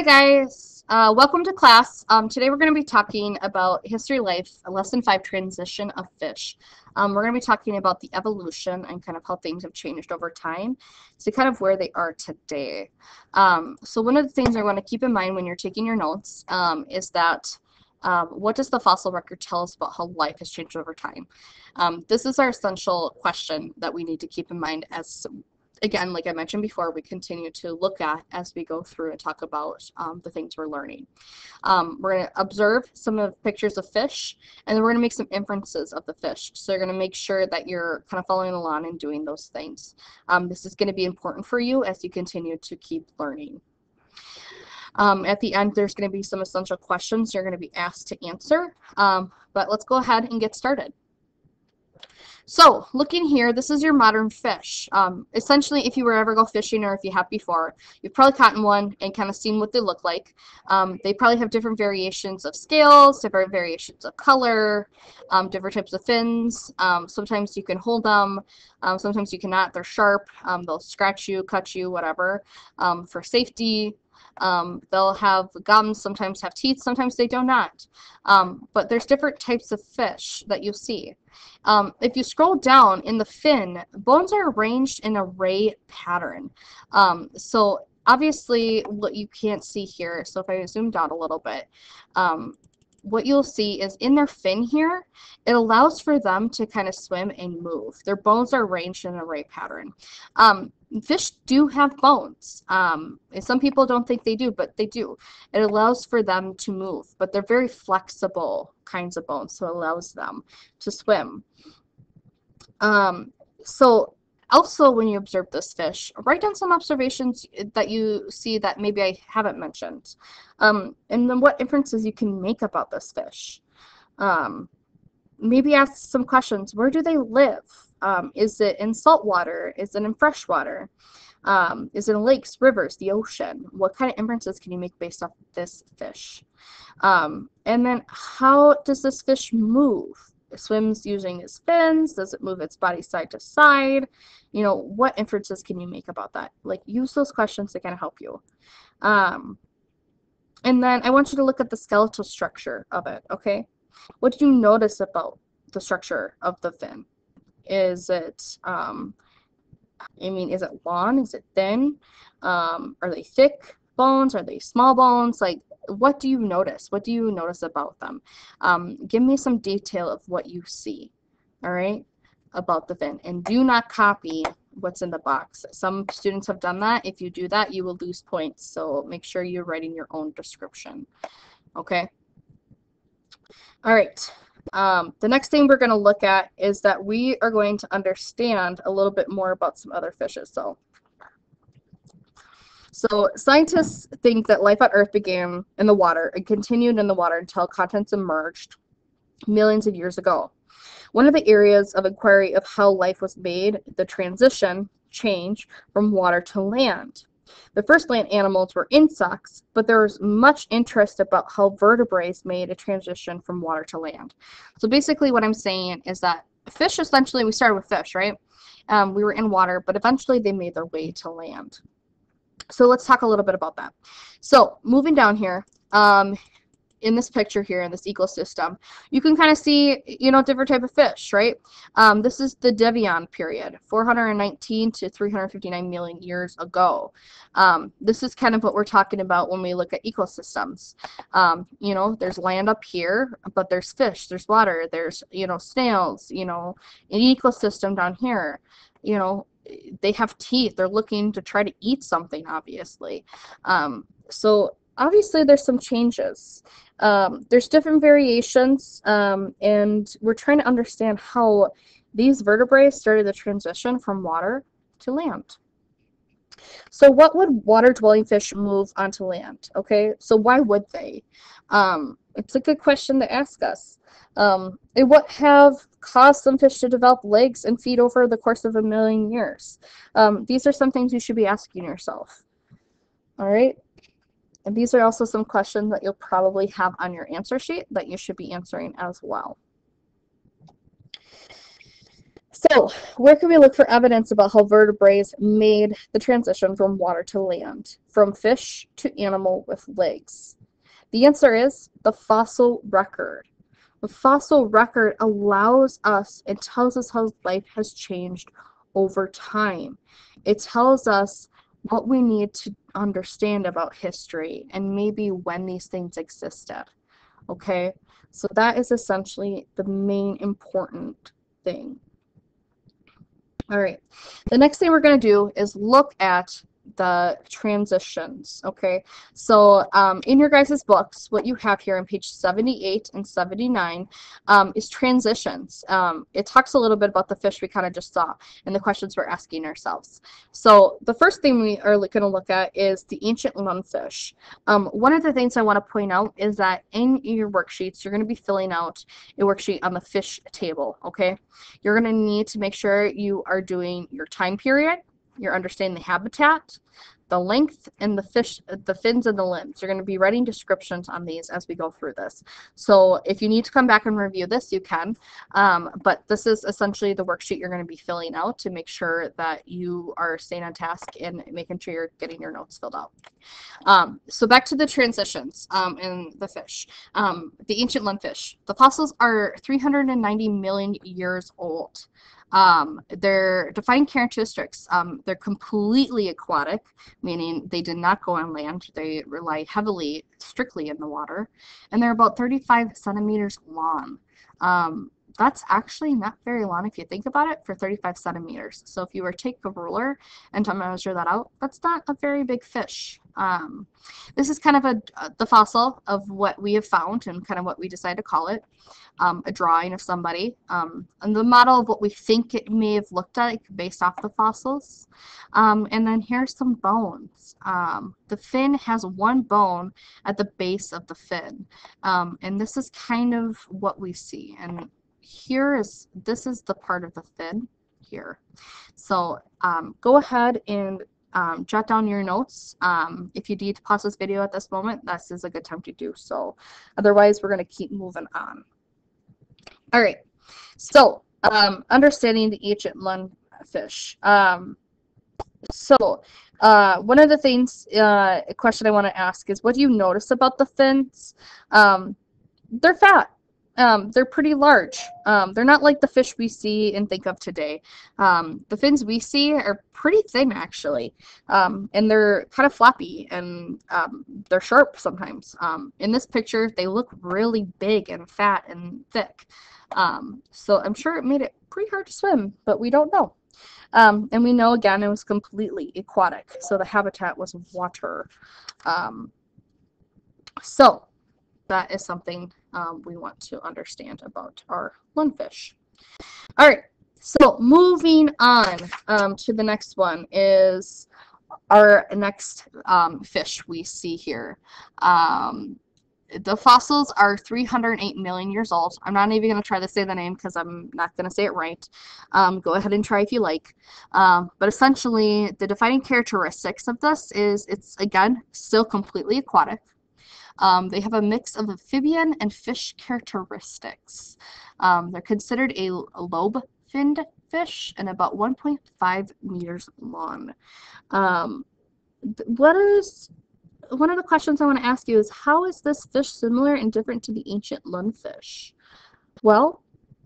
Hi guys, uh, welcome to class. Um, today we're going to be talking about History Life, Lesson 5, Transition of Fish. Um, we're going to be talking about the evolution and kind of how things have changed over time to kind of where they are today. Um, so one of the things I want to keep in mind when you're taking your notes um, is that um, what does the fossil record tell us about how life has changed over time? Um, this is our essential question that we need to keep in mind as again, like I mentioned before, we continue to look at as we go through and talk about um, the things we're learning. Um, we're going to observe some of pictures of fish, and then we're going to make some inferences of the fish. So you're going to make sure that you're kind of following along and doing those things. Um, this is going to be important for you as you continue to keep learning. Um, at the end, there's going to be some essential questions you're going to be asked to answer. Um, but let's go ahead and get started. So, looking here, this is your modern fish. Um, essentially, if you were ever go fishing or if you have before, you've probably caught one and kind of seen what they look like. Um, they probably have different variations of scales, different variations of color, um, different types of fins. Um, sometimes you can hold them, um, sometimes you cannot. They're sharp. Um, they'll scratch you, cut you, whatever, for safety. Um, they'll have gums, sometimes have teeth, sometimes they do not. Um, but there's different types of fish that you see. Um, if you scroll down in the fin, bones are arranged in a ray pattern. Um, so obviously what you can't see here, so if I zoomed out a little bit, um, what you'll see is in their fin here, it allows for them to kind of swim and move. Their bones are arranged in a ray pattern. Um, fish do have bones. Um, some people don't think they do, but they do. It allows for them to move, but they're very flexible kinds of bones, so it allows them to swim. Um, so also, when you observe this fish, write down some observations that you see that maybe I haven't mentioned. Um, and then what inferences you can make about this fish. Um, maybe ask some questions. Where do they live? Um, is it in salt water? Is it in fresh water? Um, is it in lakes, rivers, the ocean? What kind of inferences can you make based off this fish? Um, and then how does this fish move? It swims using its fins? Does it move its body side to side? You know, what inferences can you make about that? Like, use those questions to kind of help you. Um, and then I want you to look at the skeletal structure of it, okay? What do you notice about the structure of the fin? Is it, um, I mean, is it long? Is it thin? Um, are they thick bones? Are they small bones? Like, what do you notice? What do you notice about them? Um, give me some detail of what you see, all right, about the fin. And do not copy what's in the box. Some students have done that. If you do that, you will lose points. So make sure you're writing your own description, okay? All right. Um, the next thing we're going to look at is that we are going to understand a little bit more about some other fishes. So so scientists think that life on Earth began in the water and continued in the water until continents emerged millions of years ago. One of the areas of inquiry of how life was made, the transition, change from water to land. The first land animals were insects, but there was much interest about how vertebrates made a transition from water to land. So basically what I'm saying is that fish, essentially, we started with fish, right? Um, we were in water, but eventually they made their way to land. So let's talk a little bit about that. So moving down here, um, in this picture here in this ecosystem, you can kind of see, you know, different type of fish, right? Um, this is the Devonian period, 419 to 359 million years ago. Um, this is kind of what we're talking about when we look at ecosystems. Um, you know, there's land up here, but there's fish, there's water, there's, you know, snails, you know, an ecosystem down here. You know, they have teeth. They're looking to try to eat something, obviously. Um, so obviously there's some changes. Um, there's different variations, um, and we're trying to understand how these vertebrae started the transition from water to land. So what would water-dwelling fish move onto land? Okay, so why would they? Um, it's a good question to ask us. Um, it would have caused some fish to develop legs and feet over the course of a million years. Um, these are some things you should be asking yourself. All right. And these are also some questions that you'll probably have on your answer sheet that you should be answering as well. So where can we look for evidence about how vertebrates made the transition from water to land, from fish to animal with legs? The answer is the fossil record. The fossil record allows us and tells us how life has changed over time. It tells us what we need to understand about history and maybe when these things existed. Okay, so that is essentially the main important thing. All right, the next thing we're going to do is look at the transitions, okay? So um, in your guys' books, what you have here on page 78 and 79 um, is transitions. Um, it talks a little bit about the fish we kind of just saw and the questions we're asking ourselves. So the first thing we are going to look at is the ancient lungfish. Um, one of the things I want to point out is that in your worksheets, you're going to be filling out a worksheet on the fish table, okay? You're going to need to make sure you are doing your time period, you're understanding the habitat, the length, and the fish, the fins and the limbs. You're going to be writing descriptions on these as we go through this. So if you need to come back and review this, you can. Um, but this is essentially the worksheet you're going to be filling out to make sure that you are staying on task and making sure you're getting your notes filled out. Um, so back to the transitions um, in the fish. Um, the ancient lungfish. The fossils are 390 million years old. Um, their defining characteristics, um, they're completely aquatic, meaning they did not go on land. They rely heavily, strictly in the water, and they're about 35 centimeters long. Um, that's actually not very long if you think about it for 35 centimeters. So if you were to take a ruler and to measure that out, that's not a very big fish. Um, this is kind of a the fossil of what we have found and kind of what we decided to call it. Um, a drawing of somebody um, and the model of what we think it may have looked like based off the fossils. Um, and then here's some bones. Um, the fin has one bone at the base of the fin. Um, and this is kind of what we see. And here is, this is the part of the fin here. So um, go ahead and um, jot down your notes. Um, if you need to pause this video at this moment, this is a good time to do so. Otherwise, we're going to keep moving on. All right, so um, understanding the ancient lungfish. Um, so uh, one of the things, uh, a question I want to ask is, what do you notice about the fins? Um, they're fat. Um, they're pretty large. Um, they're not like the fish we see and think of today. Um, the fins we see are pretty thin, actually, um, and they're kind of floppy and um, they're sharp sometimes. Um, in this picture, they look really big and fat and thick. so I'm sure it made it pretty hard to swim, but we don't know. and we know, again, it was completely aquatic, so the habitat was water. so that is something um, we want to understand about our lungfish. All right, so moving on um, to the next one is our next um, fish we see here. Um, the fossils are 308 million years old. I'm not even going to try to say the name because I'm not going to say it right. Um, go ahead and try if you like. Um, but essentially, the defining characteristics of this is it's, again, still completely aquatic. Um, they have a mix of amphibian and fish characteristics. Um, they're considered a, a lobe-finned fish and about 1.5 meters long. Um, what is one of the questions I want to ask you is how is this fish similar and different to the ancient lungfish? Well,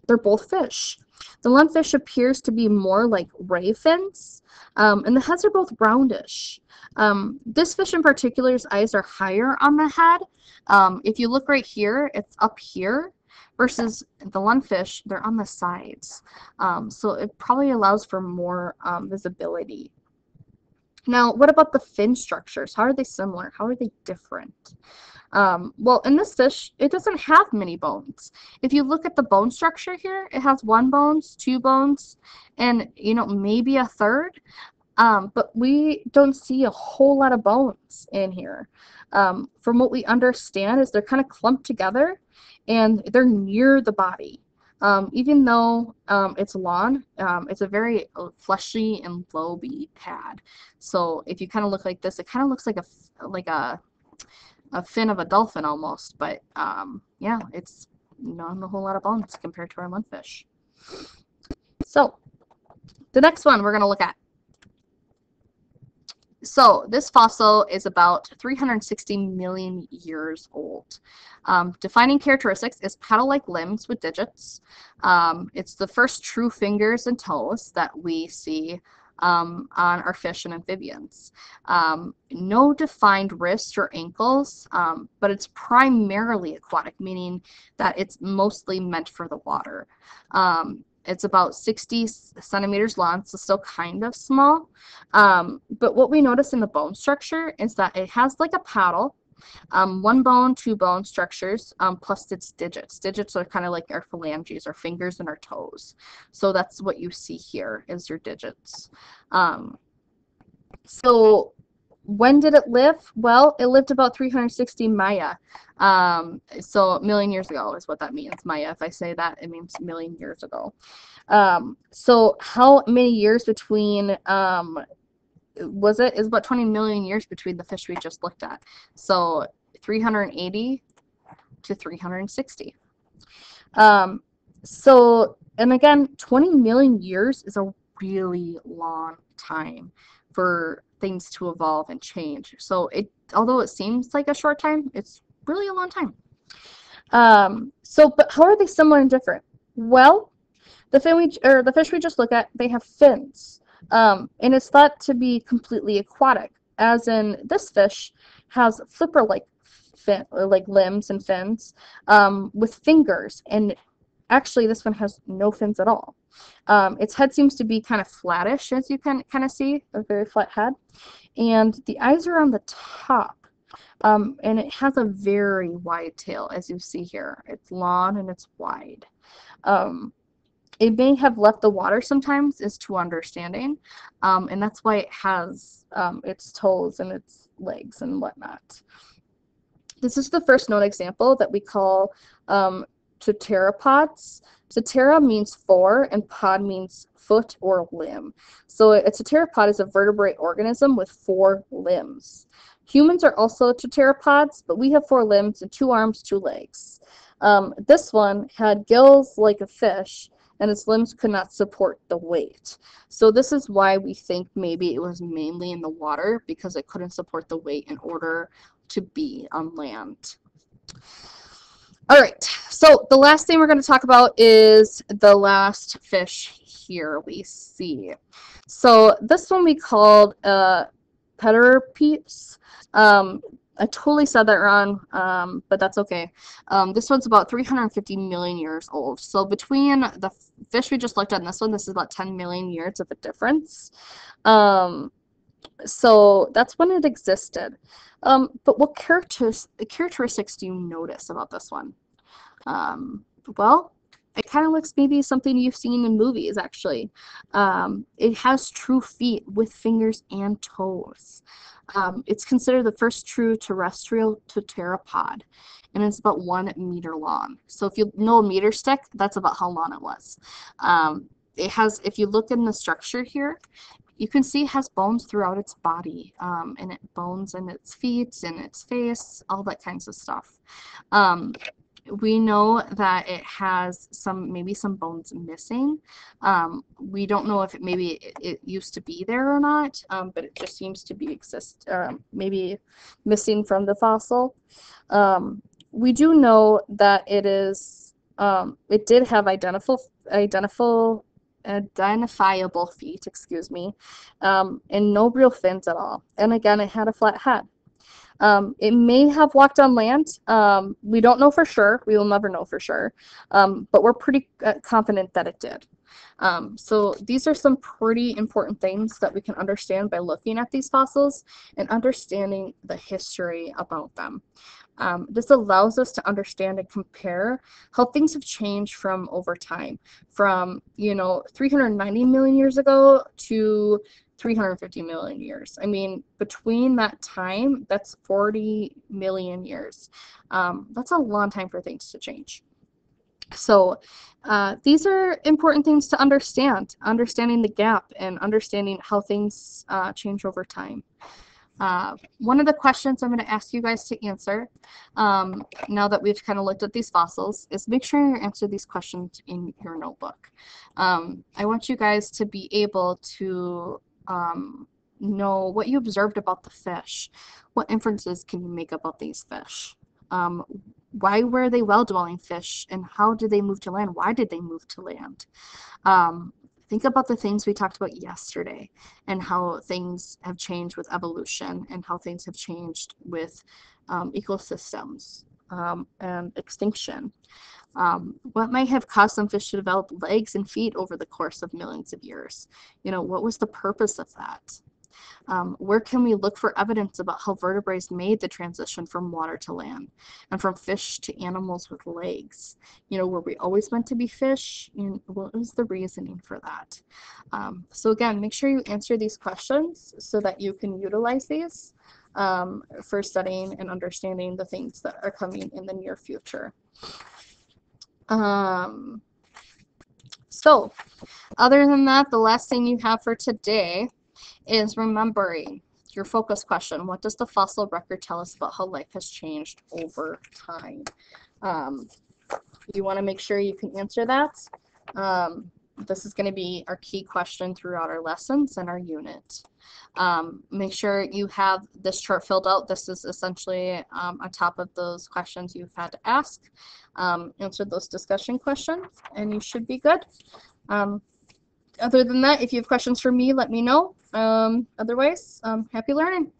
they're both fish. The lungfish appears to be more like ray fins, um, and the heads are both roundish. Um, this fish in particular's eyes are higher on the head. Um, if you look right here, it's up here versus the lungfish, they're on the sides. Um, so it probably allows for more um, visibility. Now, what about the fin structures? How are they similar? How are they different? Um, well, in this fish, it doesn't have many bones. If you look at the bone structure here, it has one bones, two bones, and, you know, maybe a third. Um, but we don't see a whole lot of bones in here. Um, from what we understand is they're kind of clumped together and they're near the body. Um, even though um, it's lawn, um, it's a very uh, fleshy and loby pad. So if you kind of look like this, it kind of looks like a like a a fin of a dolphin almost. But um, yeah, it's not a whole lot of bones compared to our lungfish. So the next one we're going to look at. So this fossil is about 360 million years old. Um, defining characteristics is paddle-like limbs with digits. Um, it's the first true fingers and toes that we see um, on our fish and amphibians. Um, no defined wrists or ankles, um, but it's primarily aquatic, meaning that it's mostly meant for the water. Um, it's about 60 centimeters long, so still kind of small. Um, but what we notice in the bone structure is that it has like a paddle, um, one bone, two bone structures, um, plus its digits. Digits are kind of like our phalanges, our fingers and our toes. So that's what you see here is your digits. Um, so when did it live? Well, it lived about 360 Maya. Um, so million years ago is what that means. Maya, if I say that, it means a million years ago. Um, so how many years between, um, was it, is about 20 million years between the fish we just looked at. So 380 to 360. Um, so, and again, 20 million years is a really long time for things to evolve and change. So it, although it seems like a short time, it's really a long time. Um, so, but how are they similar and different? Well, the fin we, or the fish we just looked at, they have fins, um, and it's thought to be completely aquatic. As in, this fish has flipper-like fin, like limbs and fins, um, with fingers, and actually, this one has no fins at all. Um, its head seems to be kind of flattish, as you can kind of see, a very flat head. And the eyes are on the top. Um, and it has a very wide tail, as you see here. It's long and it's wide. Um, it may have left the water sometimes is to understanding, um, and that's why it has um, its toes and its legs and whatnot. This is the first known example that we call um, tetrapods. Means four and pod means foot or limb. So a tetrapod is a vertebrate organism with four limbs. Humans are also tetrapods, but we have four limbs and two arms, two legs. Um, this one had gills like a fish, and its limbs could not support the weight. So this is why we think maybe it was mainly in the water because it couldn't support the weight in order to be on land. All right, so the last thing we're going to talk about is the last fish here we see. So this one we called uh, Pteropus. Um, I totally said that wrong, um, but that's okay. Um, this one's about 350 million years old. So between the fish we just looked at and this one, this is about 10 million years of a difference. Um, so that's when it existed. Um, but what characteristics do you notice about this one? Um, well, it kind of looks maybe something you've seen in movies, actually. Um, it has true feet with fingers and toes. Um, it's considered the first true terrestrial tetrapod, and it's about one meter long. So if you know a meter stick, that's about how long it was. Um, it has, if you look in the structure here, you can see it has bones throughout its body, um, and it bones in its feet, and its face, all that kinds of stuff. We know that it has some maybe some bones missing. Um, we don't know if it maybe it, it, used to be there or not, um, but it just seems to be exist um, maybe missing from the fossil. Um, we do know that it is um, it did have identifiable identifiable identifiable feet, excuse me, and no real fins at all. And again, it had a flat head. Um, it may have walked on land. Um, we don't know for sure. We will never know for sure. Um, but we're pretty uh, confident that it did. Um, so these are some pretty important things that we can understand by looking at these fossils and understanding the history about them. Um, this allows us to understand and compare how things have changed from over time, from you know 390 million years ago to 350 million years. I mean, between that time, that's 40 million years. Um, that's a long time for things to change. So uh, these are important things to understand, understanding the gap and understanding how things uh, change over time. Uh, one of the questions I'm going to ask you guys to answer, um, now that we've kind of looked at these fossils, is make sure you answer these questions in your notebook. Um, I want you guys to be able to um, know what you observed about the fish. What inferences can you make about these fish? Um, why were they well-dwelling fish and how did they move to land? Why did they move to land? Um, think about the things we talked about yesterday and how things have changed with evolution and how things have changed with um, ecosystems um, and extinction. Um, what might have caused some fish to develop legs and feet over the course of millions of years? You know, what was the purpose of that? Um, where can we look for evidence about how vertebrates made the transition from water to land and from fish to animals with legs? You know, were we always meant to be fish? And what was the reasoning for that? Um, so again, make sure you answer these questions so that you can utilize these um, for studying and understanding the things that are coming in the near future. Um, so, other than that, the last thing you have for today is remembering your focus question. What does the fossil record tell us about how life has changed over time? Um, you want to make sure you can answer that. Um, this is going to be our key question throughout our lessons and our unit. Um, make sure you have this chart filled out. This is essentially um, on top of those questions you've had to ask. Um, answer those discussion questions and you should be good. Um, other than that, if you have questions for me, let me know. Um, otherwise, happy learning.